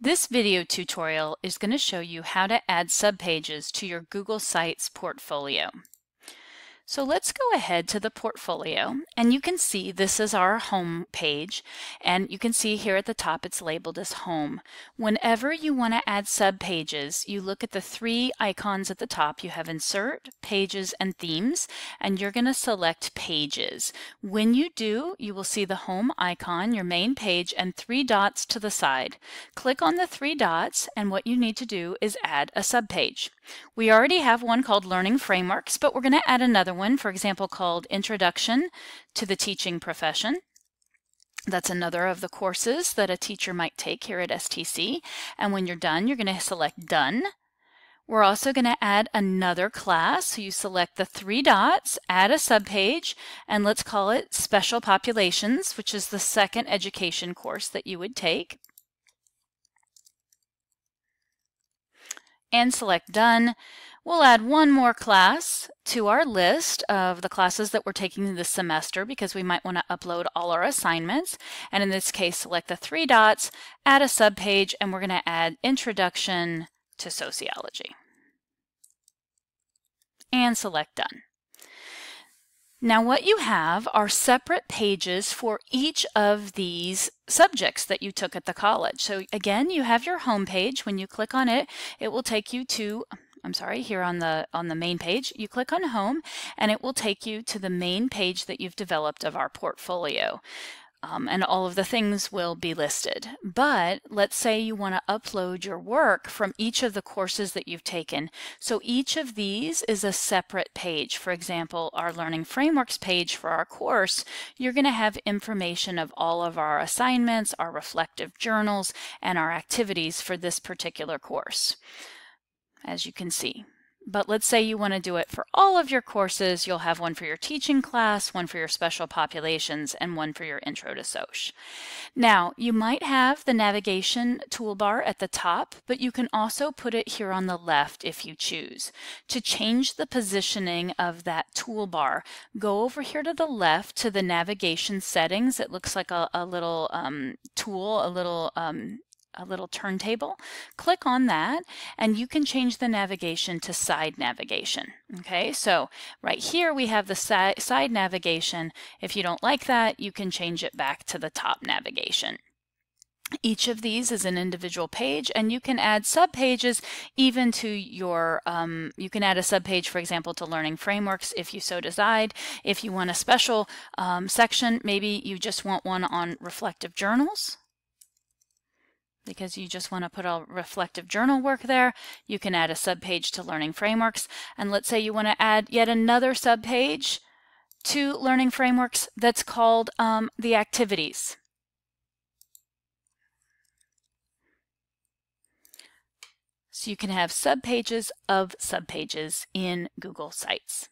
This video tutorial is going to show you how to add subpages to your Google Sites portfolio. So let's go ahead to the portfolio and you can see this is our home page and you can see here at the top it's labeled as home. Whenever you want to add subpages you look at the three icons at the top. You have insert, pages, and themes and you're going to select pages. When you do you will see the home icon, your main page, and three dots to the side. Click on the three dots and what you need to do is add a subpage. We already have one called Learning Frameworks but we're going to add another one, for example, called Introduction to the Teaching Profession. That's another of the courses that a teacher might take here at STC. And when you're done, you're going to select Done. We're also going to add another class. So you select the three dots, add a subpage, and let's call it Special Populations, which is the second education course that you would take. And select Done. We'll add one more class to our list of the classes that we're taking this semester because we might want to upload all our assignments. And in this case, select the three dots, add a subpage, and we're going to add Introduction to Sociology. And select Done. Now what you have are separate pages for each of these subjects that you took at the college. So again, you have your home page. When you click on it, it will take you to I'm sorry, here on the on the main page, you click on home and it will take you to the main page that you've developed of our portfolio. Um, and all of the things will be listed. But let's say you want to upload your work from each of the courses that you've taken. So each of these is a separate page. For example, our Learning Frameworks page for our course, you're going to have information of all of our assignments, our reflective journals, and our activities for this particular course as you can see. But let's say you want to do it for all of your courses. You'll have one for your teaching class, one for your special populations, and one for your intro to SOC. Now, you might have the navigation toolbar at the top, but you can also put it here on the left if you choose. To change the positioning of that toolbar, go over here to the left to the navigation settings. It looks like a, a little um, tool, a little um, a little turntable. Click on that and you can change the navigation to side navigation. Okay, so right here we have the si side navigation. If you don't like that, you can change it back to the top navigation. Each of these is an individual page and you can add subpages even to your, um, you can add a subpage, for example, to learning frameworks if you so decide. If you want a special um, section, maybe you just want one on reflective journals because you just want to put a reflective journal work there. You can add a subpage to Learning Frameworks. And let's say you want to add yet another subpage to Learning Frameworks that's called um, the activities. So you can have subpages of subpages in Google Sites.